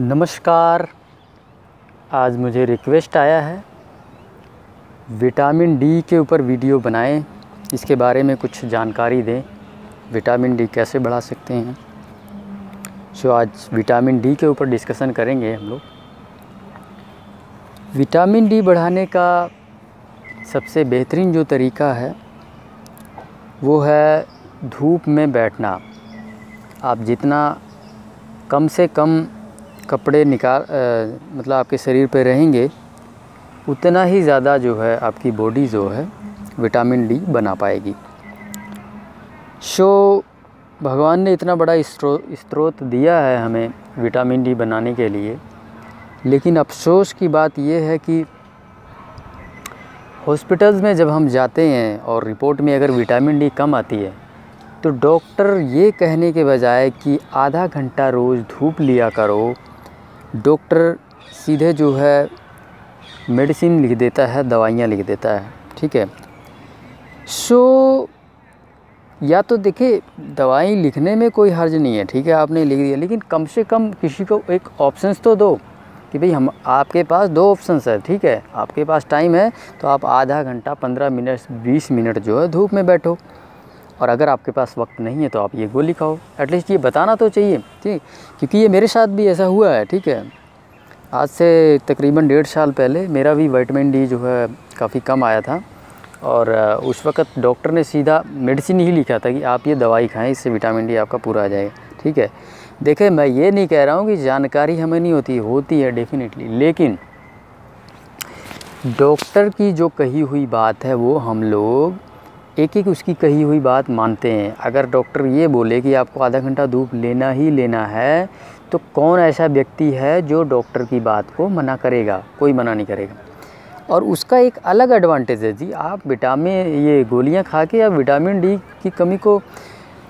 नमस्कार। आज मुझे रिक्वेस्ट आया है। विटामिन डी के ऊपर वीडियो बनाएँ। इसके बारे में कुछ जानकारी दें। विटामिन डी कैसे बढ़ा सकते हैं? सो आज विटामिन डी के ऊपर डिस्कशन करेंगे हम लोग। विटामिन डी बढ़ाने का सबसे बेहतरीन जो तरीका है, वो है धूप में बैठना। आप जितना कम से कम कपड़े निकाल आ, मतलब आपके शरीर पे रहेंगे उतना ही ज़्यादा जो है आपकी बॉडी जो है विटामिन डी बना पाएगी। सो भगवान ने इतना बड़ा स्रोत दिया है हमें विटामिन डी बनाने के लिए लेकिन अफसोस की बात यह है कि हॉस्पिटल्स में जब हम जाते हैं और रिपोर्ट में अगर विटामिन डी कम आती है तो डॉक्टर ये कहने के बजाय कि आधा घंटा रोज़ धूप लिया करो डॉक्टर सीधे जो है मेडिसिन लिख देता है दवाइयाँ लिख देता है ठीक है? सो so, या तो देखिए दवाई लिखने में कोई हर्ज नहीं है ठीक है आपने लिख दिया लेकिन कम से कम किसी को एक ऑप्शंस तो दो कि भाई हम आपके पास दो ऑप्शंस है ठीक है? आपके पास टाइम है तो आप आधा घंटा पंद्रह मिनट बीस मिनट जो है धूप में बैठो। और अगर आपके पास वक्त नहीं है तो आप ये गोली खाओ। एटलीस्ट ये बताना तो चाहिए, ठीक? क्योंकि ये मेरे साथ भी ऐसा हुआ है, ठीक है? आज से तकरीबन डेढ़ साल पहले मेरा भी वाइटमिन डी जो है काफ़ी कम आया था और उस वक़्त डॉक्टर ने सीधा मेडिसिन ही लिखा था कि आप ये दवाई खाएँ, इससे विटामिन डी आपका पूरा आ जाएगा, ठीक है? देखें, मैं ये नहीं कह रहा हूँ कि जानकारी हमें नहीं होती होती है डेफिनेटली लेकिन डॉक्टर की जो कही हुई बात है वो हम लोग एक एक उसकी कही हुई बात मानते हैं। अगर डॉक्टर ये बोले कि आपको आधा घंटा धूप लेना ही लेना है तो कौन ऐसा व्यक्ति है जो डॉक्टर की बात को मना करेगा? कोई मना नहीं करेगा। और उसका एक अलग एडवांटेज है जी, आप विटामिन ये गोलियाँ खा के या विटामिन डी की कमी को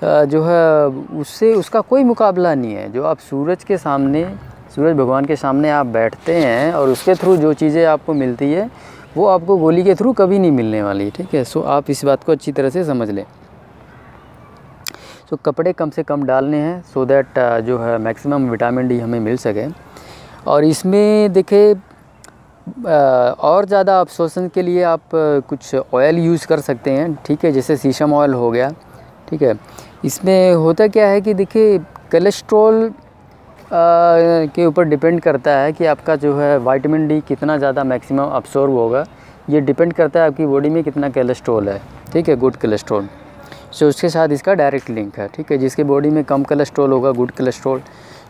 जो है, उससे उसका कोई मुकाबला नहीं है। जो आप सूरज के सामने, सूरज भगवान के सामने आप बैठते हैं और उसके थ्रू जो चीज़ें आपको मिलती है वो आपको गोली के थ्रू कभी नहीं मिलने वाली, ठीक है? सो आप इस बात को अच्छी तरह से समझ लें। सो कपड़े कम से कम डालने हैं सो दैट जो है मैक्सिमम विटामिन डी हमें मिल सके। और इसमें देखे और ज़्यादा अब्सॉर्सन के लिए आप कुछ ऑयल यूज़ कर सकते हैं, ठीक है? जैसे शीशम ऑयल हो गया, ठीक है? इसमें होता क्या है कि देखिए कोलेस्ट्रॉल के ऊपर डिपेंड करता है कि आपका जो है वाइटामिन डी कितना ज़्यादा मैक्सिमम अब्सॉर्ब होगा। ये डिपेंड करता है आपकी बॉडी में कितना कोलेस्ट्रॉल है। ठीक है? गुड कोलेस्ट्रॉल सो उसके साथ इसका डायरेक्ट लिंक है। ठीक है? जिसके बॉडी में कम कोलेस्ट्रॉल होगा गुड कोलेस्ट्रॉल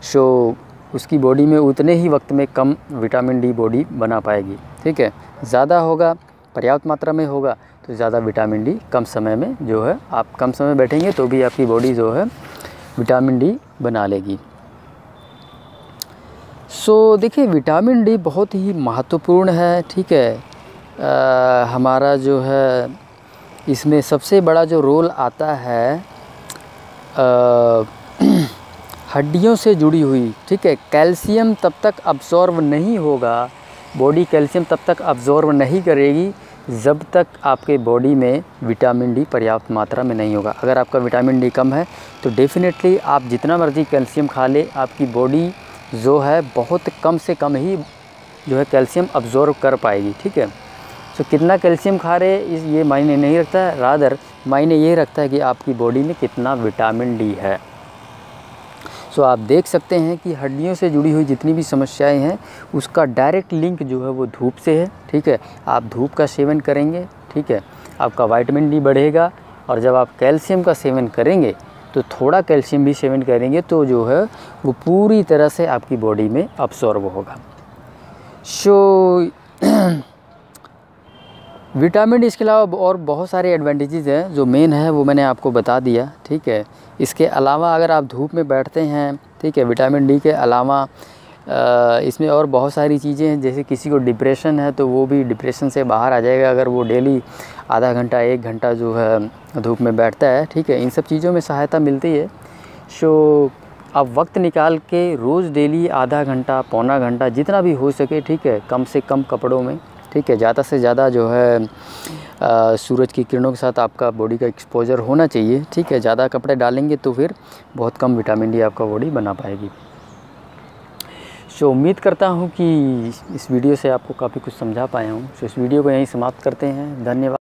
सो उसकी बॉडी में उतने ही वक्त में कम विटामिन डी बॉडी बना पाएगी। ठीक है? ज़्यादा होगा, पर्याप्त मात्रा में होगा तो ज़्यादा विटामिन डी कम समय में जो है, आप कम समय बैठेंगे तो भी आपकी बॉडी जो है विटामिन डी बना लेगी। सो so, देखिए विटामिन डी बहुत ही महत्वपूर्ण है ठीक है? आ, हमारा जो है इसमें सबसे बड़ा जो रोल आता है हड्डियों से जुड़ी हुई ठीक है? कैल्शियम तब तक अब्जॉर्व नहीं होगा बॉडी कैल्शियम तब तक अब्जॉर्व नहीं करेगी जब तक आपके बॉडी में विटामिन डी पर्याप्त मात्रा में नहीं होगा। अगर आपका विटामिन डी कम है तो डेफ़िनेटली आप जितना मर्ज़ी कैल्शियम खा ले आपकी बॉडी जो है बहुत कम से कम ही जो है कैल्शियम अब्ज़ॉर्व कर पाएगी, ठीक है? तो कितना कैल्शियम खा रहे इस ये मायने नहीं रखता है। रादर मायने ये रखता है कि आपकी बॉडी में कितना विटामिन डी है। सो आप देख सकते हैं कि हड्डियों से जुड़ी हुई जितनी भी समस्याएँ हैं, उसका डायरेक्ट लिंक जो है वो धूप से है, ठीक है? आप धूप का सेवन करेंगे, ठीक है? आपका वाइटामिन डी बढ़ेगा और जब आप कैल्शियम का सेवन करेंगे तो थोड़ा कैल्शियम भी सेवन करेंगे तो जो है, वो पूरी तरह से आपकी बॉडी में अब्सॉर्ब होगा। सो विटामिन इसके अलावा और बहुत सारे एडवांटेजेस हैं, जो मेन है, वो मैंने आपको बता दिया, ठीक है। इसके अलावा अगर आप धूप में बैठते हैं, ठीक है विटामिन डी के अलावा इसमें और बहुत सारी चीज़ें हैं जैसे किसी को डिप्रेशन है तो वो भी डिप्रेशन से बाहर आ जाएगा। अगर वो डेली आधा घंटा एक घंटा जो है धूप में बैठता है ठीक है इन सब चीज़ों में सहायता मिलती है। सो आप वक्त निकाल के रोज़ डेली आधा घंटा पौना घंटा जितना भी हो सके ठीक है कम से कम कपड़ों में ठीक है ज़्यादा से ज़्यादा जो है आ, सूरज की किरणों के साथ आपका बॉडी का एक्सपोजर होना चाहिए ठीक है ज़्यादा कपड़े डालेंगे तो फिर बहुत कम विटामिन डी आपका बॉडी बना पाएगी। सो उम्मीद करता हूँ कि इस वीडियो से आपको काफ़ी कुछ समझा पाया हूँ। सो इस वीडियो को यहीं समाप्त करते हैं। धन्यवाद।